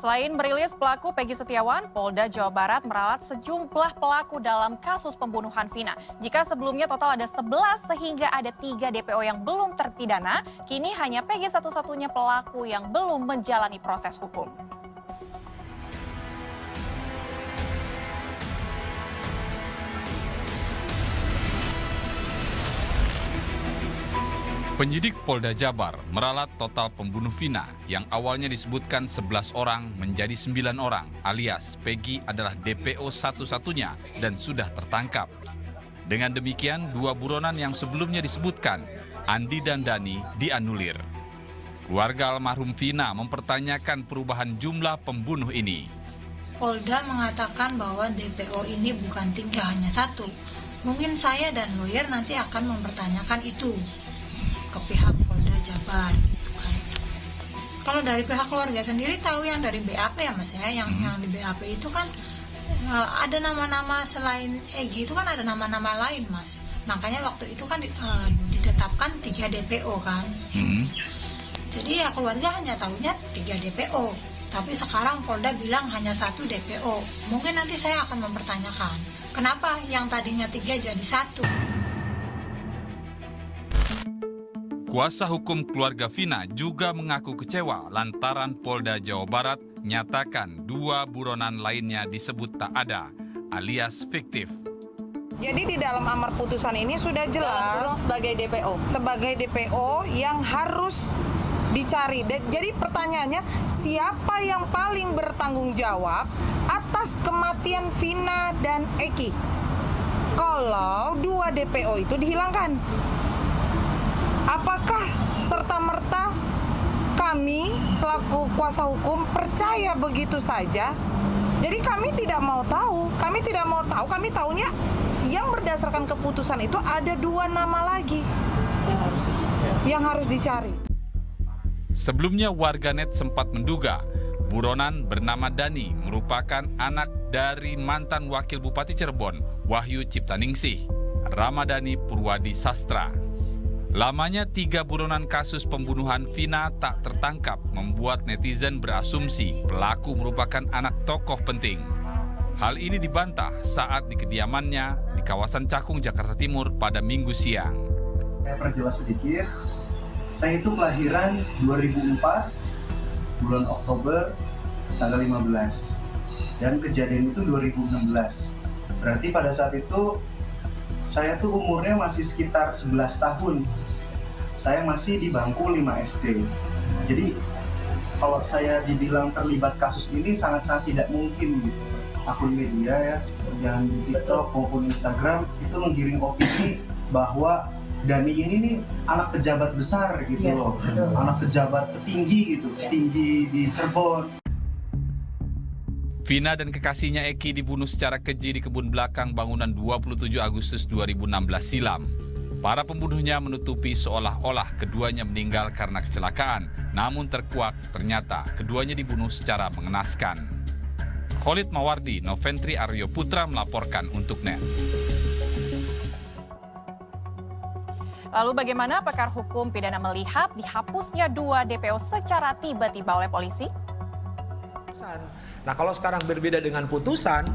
Selain merilis pelaku Peggy Setiawan, Polda Jawa Barat meralat sejumlah pelaku dalam kasus pembunuhan Vina. Jika sebelumnya total ada 11 sehingga ada 3 DPO yang belum terpidana, kini hanya Peggy satu-satunya pelaku yang belum menjalani proses hukum. Penyidik Polda Jabar meralat total pembunuh Vina yang awalnya disebutkan 11 orang menjadi 9 orang alias Peggy adalah DPO satu-satunya dan sudah tertangkap. Dengan demikian, dua buronan yang sebelumnya disebutkan, Andi dan Dani, dianulir. Keluarga almarhum Vina mempertanyakan perubahan jumlah pembunuh ini. Polda mengatakan bahwa DPO ini bukan tiga, hanya satu. Mungkin saya dan lawyer nanti akan mempertanyakan itu ke pihak Polda Jabar gitu kan. Kalau dari pihak keluarga sendiri tahu yang dari BAP ya Mas ya, yang yang di BAP itu kan uh, ada nama-nama selain Egi itu kan ada nama-nama lain Mas. Makanya waktu itu kan uh, ditetapkan 3 DPO kan. Hmm. Jadi ya keluarga hanya tahunya 3 DPO. Tapi sekarang Polda bilang hanya satu DPO. Mungkin nanti saya akan mempertanyakan, kenapa yang tadinya tiga jadi satu? Kuasa hukum keluarga Vina juga mengaku kecewa lantaran Polda Jawa Barat nyatakan dua buronan lainnya disebut tak ada, alias fiktif. Jadi di dalam amar putusan ini sudah jelas sebagai DPO. sebagai DPO yang harus dicari. Jadi pertanyaannya siapa yang paling bertanggung jawab atas kematian Vina dan Eki? Kalau dua DPO itu dihilangkan, apakah serta merta kami selaku kuasa hukum percaya begitu saja? Jadi kami tidak mau tahu, kami tidak mau tahu, kami tahunya yang berdasarkan keputusan itu ada dua nama lagi yang harus dicari. Sebelumnya warganet sempat menduga buronan bernama Dani merupakan anak dari mantan wakil Bupati Cirebon, Wahyu Ciptaningsih, Ramadhani Purwadi Sastra. Lamanya tiga buronan kasus pembunuhan Vina tak tertangkap membuat netizen berasumsi pelaku merupakan anak tokoh penting. Hal ini dibantah saat di kediamannya di kawasan Cakung, Jakarta Timur pada minggu siang. Saya perjelas sedikit. Saya itu kelahiran 2004 bulan Oktober tanggal 15 dan kejadian itu 2016. Berarti pada saat itu saya tuh umurnya masih sekitar 11 tahun. Saya masih di bangku 5 SD. Jadi kalau saya dibilang terlibat kasus ini sangat-sangat tidak mungkin gitu. Akun media ya, yang di TikTok maupun Instagram itu menggiring opini bahwa Dani ini nih anak pejabat besar gitu Iya, loh, betul. anak pejabat petinggi gitu, Iya. tinggi di Cirebon. Vina dan kekasihnya Eki dibunuh secara keji di kebun belakang bangunan 27 Agustus 2016 silam. Para pembunuhnya menutupi seolah-olah keduanya meninggal karena kecelakaan, namun terkuak ternyata keduanya dibunuh secara mengenaskan. Khalid Mawardi, Noventri Aryo Putra melaporkan untuk NET. Lalu bagaimana pakar hukum pidana melihat dihapusnya dua DPO secara tiba-tiba oleh polisi? Putusan. Nah kalau sekarang berbeda dengan putusan,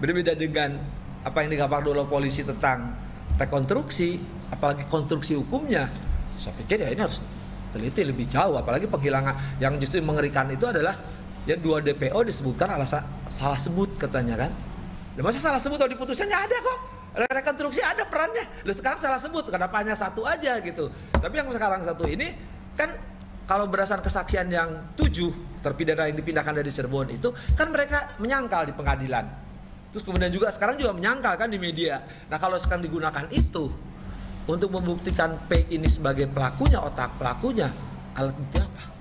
berbeda dengan apa yang digambarkan oleh polisi tentang rekonstruksi, apalagi konstruksi hukumnya, saya pikir ya ini harus teliti lebih jauh. Apalagi penghilangan yang justru mengerikan itu adalah ya dua DPO disebutkan alasan salah sebut katanya kan. Lah masa salah sebut kalau di putusannya ada kok. Rekonstruksi ada perannya. Lah sekarang salah sebut kenapa hanya satu aja gitu. Tapi yang sekarang satu ini kan kalau berdasarkan kesaksian yang tujuh terpidana yang dipindahkan dari Cirebon itu kan mereka menyangkal di pengadilan. Terus kemudian juga sekarang juga menyangkal kan di media. Nah kalau sekarang digunakan itu untuk membuktikan P ini sebagai pelakunya, otak pelakunya, alat bukti apa?